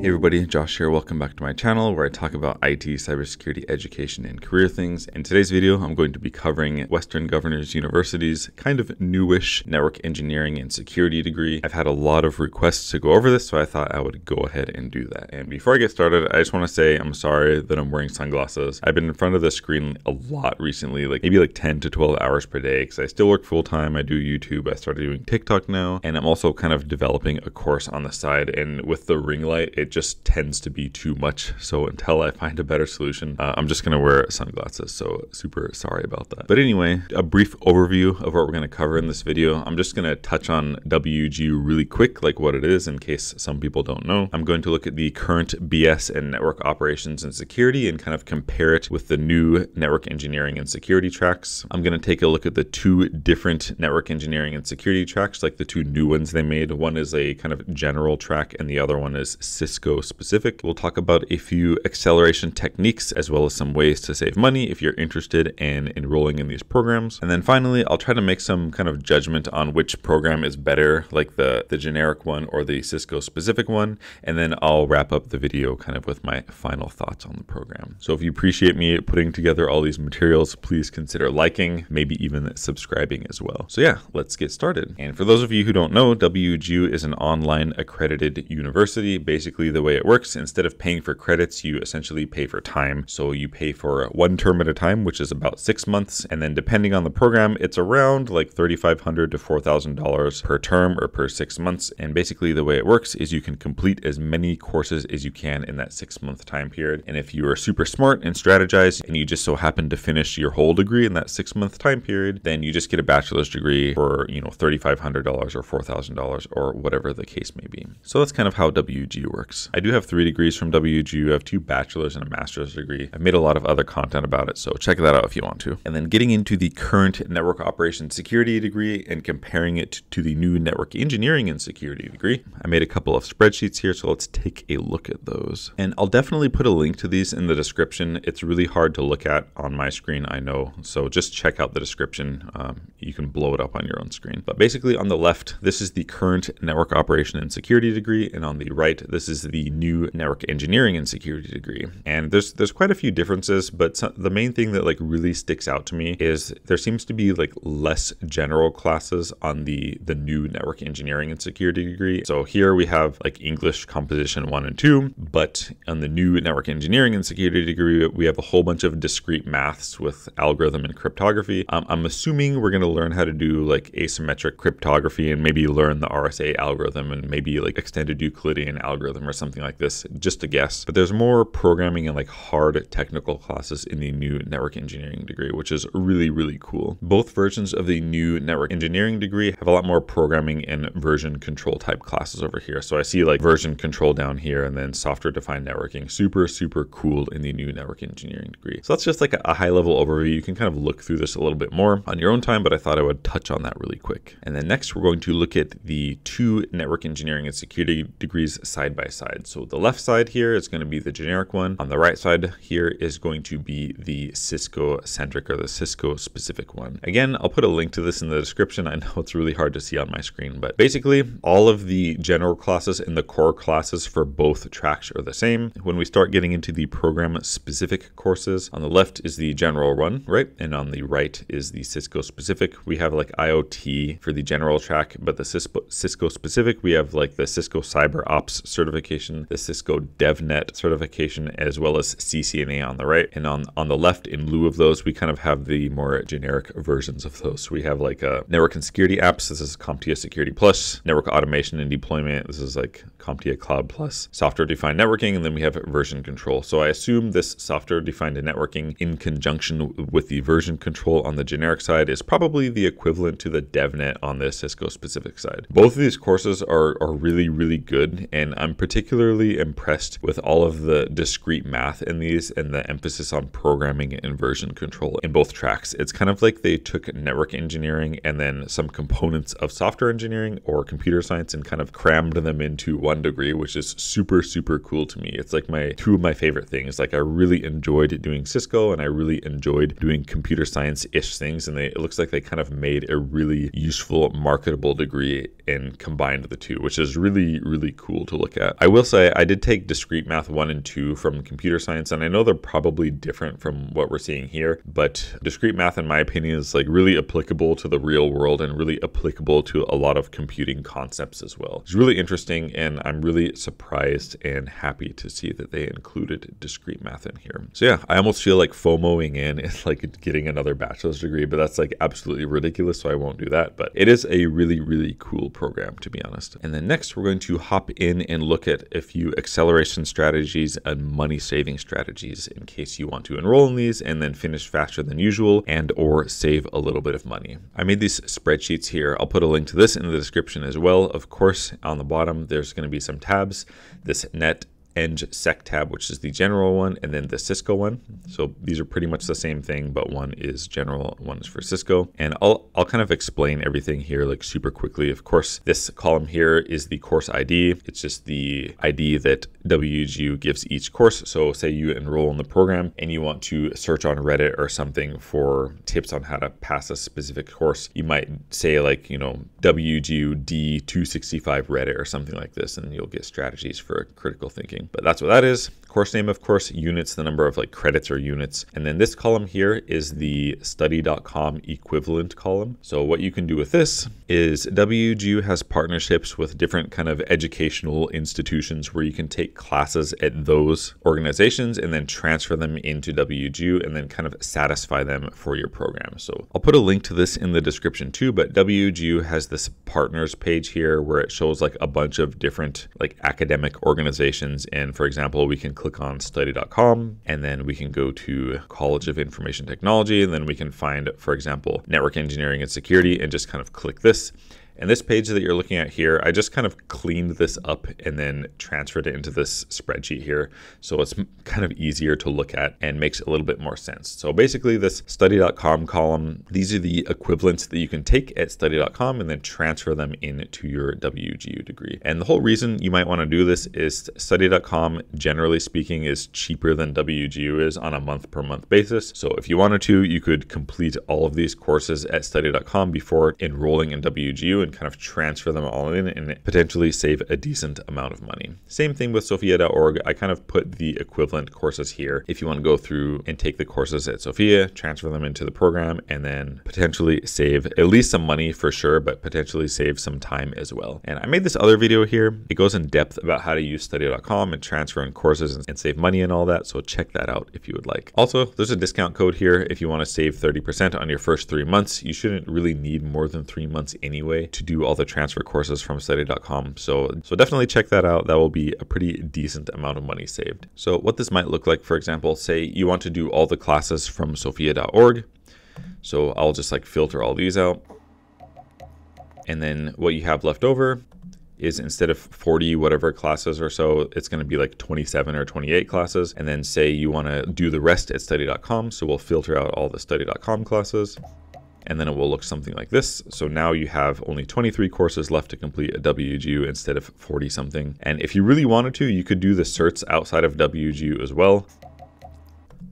Hey everybody, Josh here. Welcome back to my channel where I talk about IT, cybersecurity, education, and career things. In today's video, I'm going to be covering Western Governors University's kind of newish network engineering and security degree. I've had a lot of requests to go over this, so I thought I would go ahead and do that. And before I get started, I just want to say I'm sorry that I'm wearing sunglasses. I've been in front of the screen a lot recently, like maybe like 10 to 12 hours per day, because I still work full time. I do YouTube. I started doing TikTok now, and I'm also kind of developing a course on the side. And with the ring light, it just tends to be too much. So until I find a better solution, uh, I'm just going to wear sunglasses. So super sorry about that. But anyway, a brief overview of what we're going to cover in this video. I'm just going to touch on WGU really quick, like what it is in case some people don't know. I'm going to look at the current BS and network operations and security and kind of compare it with the new network engineering and security tracks. I'm going to take a look at the two different network engineering and security tracks, like the two new ones they made. One is a kind of general track and the other one is Cisco Cisco specific. We'll talk about a few acceleration techniques as well as some ways to save money if you're interested in enrolling in these programs. And then finally, I'll try to make some kind of judgment on which program is better, like the, the generic one or the Cisco specific one. And then I'll wrap up the video kind of with my final thoughts on the program. So if you appreciate me putting together all these materials, please consider liking, maybe even subscribing as well. So yeah, let's get started. And for those of you who don't know, WGU is an online accredited university. Basically, the way it works, instead of paying for credits, you essentially pay for time. So you pay for one term at a time, which is about six months. And then depending on the program, it's around like 3,500 to $4,000 per term or per six months. And basically the way it works is you can complete as many courses as you can in that six month time period. And if you are super smart and strategize and you just so happen to finish your whole degree in that six month time period, then you just get a bachelor's degree for, you know, $3,500 or $4,000 or whatever the case may be. So that's kind of how WG works. I do have three degrees from WGU. I have two bachelor's and a master's degree. I've made a lot of other content about it, so check that out if you want to. And then getting into the current network operations security degree and comparing it to the new network engineering and security degree. I made a couple of spreadsheets here, so let's take a look at those. And I'll definitely put a link to these in the description. It's really hard to look at on my screen, I know, so just check out the description. Um, you can blow it up on your own screen. But basically on the left, this is the current network operation and security degree, and on the right, this is the new network engineering and security degree. And there's there's quite a few differences, but some, the main thing that like really sticks out to me is there seems to be like less general classes on the the new network engineering and security degree. So here we have like English composition 1 and 2, but on the new network engineering and security degree we have a whole bunch of discrete maths with algorithm and cryptography. Um, I'm assuming we're going to learn how to do like asymmetric cryptography and maybe learn the RSA algorithm and maybe like extended Euclidean algorithm or something like this, just a guess. But there's more programming and like hard technical classes in the new network engineering degree, which is really, really cool. Both versions of the new network engineering degree have a lot more programming and version control type classes over here. So I see like version control down here and then software defined networking. Super, super cool in the new network engineering degree. So that's just like a high level overview. You can kind of look through this a little bit more on your own time, but I thought I would touch on that really quick. And then next, we're going to look at the two network engineering and security degrees side by side side. So the left side here is going to be the generic one. On the right side here is going to be the Cisco centric or the Cisco specific one. Again, I'll put a link to this in the description. I know it's really hard to see on my screen, but basically all of the general classes and the core classes for both tracks are the same. When we start getting into the program specific courses, on the left is the general one, right? And on the right is the Cisco specific. We have like IoT for the general track, but the Cisco specific, we have like the Cisco Cyber Ops certification certification, the Cisco DevNet certification, as well as CCNA on the right. And on, on the left, in lieu of those, we kind of have the more generic versions of those. So we have like a uh, network and security apps. This is CompTIA Security Plus, network automation and deployment. This is like CompTIA Cloud Plus, software defined networking, and then we have version control. So I assume this software defined networking in conjunction with the version control on the generic side is probably the equivalent to the DevNet on the Cisco specific side. Both of these courses are, are really, really good, and I'm particularly particularly impressed with all of the discrete math in these and the emphasis on programming and version control in both tracks. It's kind of like they took network engineering and then some components of software engineering or computer science and kind of crammed them into one degree, which is super, super cool to me. It's like my two of my favorite things. Like I really enjoyed doing Cisco and I really enjoyed doing computer science-ish things. And they, it looks like they kind of made a really useful, marketable degree and combined the two, which is really, really cool to look at. I will say I did take discrete math 1 and 2 from computer science, and I know they're probably different from what we're seeing here, but discrete math, in my opinion, is like really applicable to the real world and really applicable to a lot of computing concepts as well. It's really interesting, and I'm really surprised and happy to see that they included discrete math in here. So yeah, I almost feel like FOMOing in is like getting another bachelor's degree, but that's like absolutely ridiculous, so I won't do that. But it is a really, really cool program, to be honest. And then next, we're going to hop in and look at a few acceleration strategies and money saving strategies in case you want to enroll in these and then finish faster than usual and or save a little bit of money. I made these spreadsheets here. I'll put a link to this in the description as well. Of course, on the bottom, there's going to be some tabs. This net Eng Sec tab, which is the general one, and then the Cisco one. So these are pretty much the same thing, but one is general, one is for Cisco. And I'll, I'll kind of explain everything here like super quickly. Of course, this column here is the course ID. It's just the ID that WGU gives each course. So say you enroll in the program and you want to search on Reddit or something for tips on how to pass a specific course. You might say like, you know, WGU D265 Reddit or something like this, and you'll get strategies for critical thinking but that's what that is. Course name, of course, units, the number of like credits or units. And then this column here is the study.com equivalent column. So what you can do with this is WGU has partnerships with different kind of educational institutions where you can take classes at those organizations and then transfer them into WGU and then kind of satisfy them for your program. So I'll put a link to this in the description too, but WGU has this partners page here where it shows like a bunch of different like academic organizations. And for example, we can click on study.com and then we can go to College of Information Technology and then we can find, for example, network engineering and security and just kind of click this. And this page that you're looking at here, I just kind of cleaned this up and then transferred it into this spreadsheet here. So it's kind of easier to look at and makes a little bit more sense. So basically this study.com column, these are the equivalents that you can take at study.com and then transfer them into your WGU degree. And the whole reason you might want to do this is study.com, generally speaking, is cheaper than WGU is on a month per month basis. So if you wanted to, you could complete all of these courses at study.com before enrolling in WGU kind of transfer them all in and potentially save a decent amount of money. Same thing with sophia.org. I kind of put the equivalent courses here. If you want to go through and take the courses at Sophia, transfer them into the program, and then potentially save at least some money for sure, but potentially save some time as well. And I made this other video here. It goes in depth about how to use study.com and transfer in courses and save money and all that. So check that out if you would like. Also, there's a discount code here if you want to save 30% on your first three months. You shouldn't really need more than three months anyway to do all the transfer courses from study.com. So, so definitely check that out. That will be a pretty decent amount of money saved. So what this might look like, for example, say you want to do all the classes from sophia.org. So I'll just like filter all these out. And then what you have left over is instead of 40 whatever classes or so, it's going to be like 27 or 28 classes. And then say you want to do the rest at study.com. So we'll filter out all the study.com classes and then it will look something like this. So now you have only 23 courses left to complete a WGU instead of 40 something. And if you really wanted to, you could do the certs outside of WGU as well.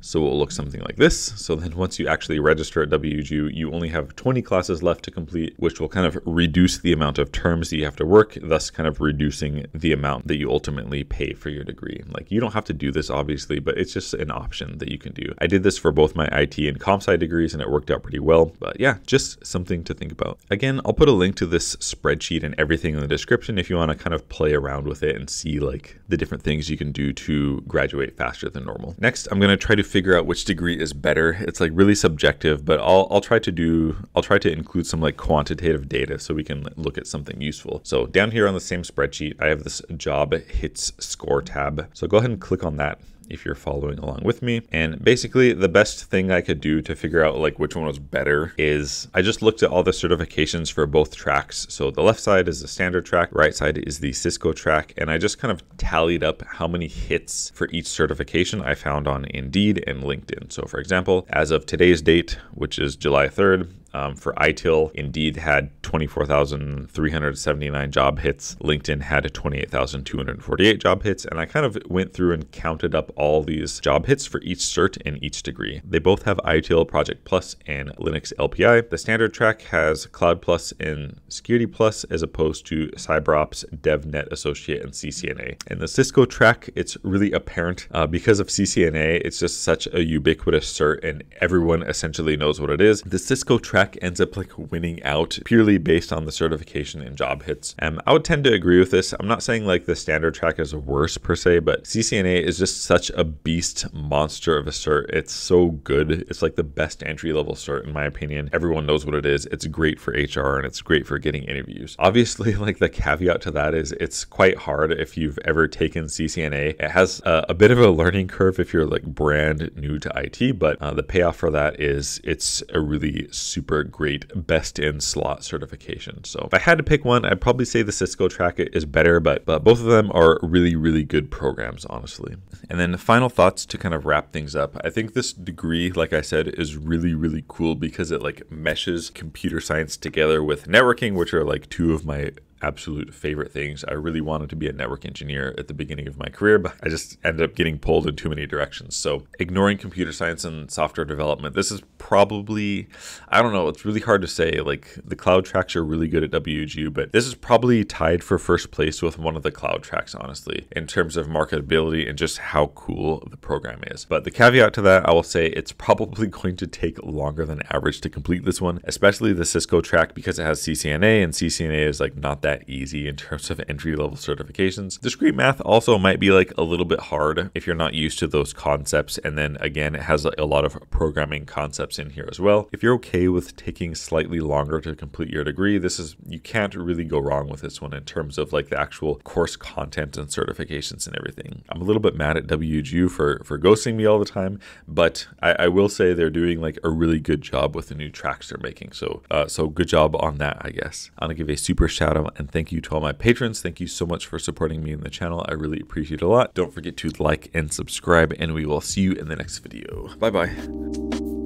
So it will look something like this. So then once you actually register at WGU, you only have 20 classes left to complete, which will kind of reduce the amount of terms that you have to work, thus kind of reducing the amount that you ultimately pay for your degree. Like you don't have to do this obviously, but it's just an option that you can do. I did this for both my IT and comp sci degrees and it worked out pretty well. But yeah, just something to think about. Again, I'll put a link to this spreadsheet and everything in the description if you want to kind of play around with it and see like the different things you can do to graduate faster than normal. Next, I'm going to try to figure out which degree is better. It's like really subjective, but I'll I'll try to do I'll try to include some like quantitative data so we can look at something useful. So down here on the same spreadsheet, I have this job hits score tab. So go ahead and click on that if you're following along with me. And basically, the best thing I could do to figure out like which one was better is I just looked at all the certifications for both tracks. So the left side is the standard track, right side is the Cisco track, and I just kind of tallied up how many hits for each certification I found on Indeed and LinkedIn. So for example, as of today's date, which is July 3rd, Um, for ITIL, Indeed had 24,379 job hits. LinkedIn had 28,248 job hits. And I kind of went through and counted up all these job hits for each cert and each degree. They both have ITIL Project Plus and Linux LPI. The standard track has Cloud Plus and Security Plus as opposed to CyberOps, DevNet Associate, and CCNA. And the Cisco track, it's really apparent uh, because of CCNA, it's just such a ubiquitous cert and everyone essentially knows what it is. The Cisco track ends up like winning out purely based on the certification and job hits. Um, I would tend to agree with this. I'm not saying like the standard track is worse per se, but CCNA is just such a beast monster of a cert. It's so good. It's like the best entry level cert in my opinion. Everyone knows what it is. It's great for HR and it's great for getting interviews. Obviously, like the caveat to that is it's quite hard if you've ever taken CCNA. It has a, a bit of a learning curve if you're like brand new to IT, but uh, the payoff for that is it's a really super great best in slot certification. So if I had to pick one, I'd probably say the Cisco track is better, but but both of them are really really good programs, honestly. And then final thoughts to kind of wrap things up. I think this degree, like I said, is really really cool because it like meshes computer science together with networking, which are like two of my absolute favorite things. I really wanted to be a network engineer at the beginning of my career, but I just ended up getting pulled in too many directions. So, ignoring computer science and software development, this is probably, I don't know, it's really hard to say. Like, the cloud tracks are really good at WGU, but this is probably tied for first place with one of the cloud tracks, honestly, in terms of marketability and just how cool the program is. But the caveat to that, I will say it's probably going to take longer than average to complete this one, especially the Cisco track because it has CCNA, and CCNA is like not that that easy in terms of entry level certifications. Discrete math also might be like a little bit hard if you're not used to those concepts. And then again, it has a lot of programming concepts in here as well. If you're okay with taking slightly longer to complete your degree, this is, you can't really go wrong with this one in terms of like the actual course content and certifications and everything. I'm a little bit mad at WGU for, for ghosting me all the time, but I, I will say they're doing like a really good job with the new tracks they're making. So, uh, so good job on that, I guess. I'm gonna give a super shout out and thank you to all my patrons. Thank you so much for supporting me in the channel. I really appreciate it a lot. Don't forget to like and subscribe, and we will see you in the next video. Bye bye.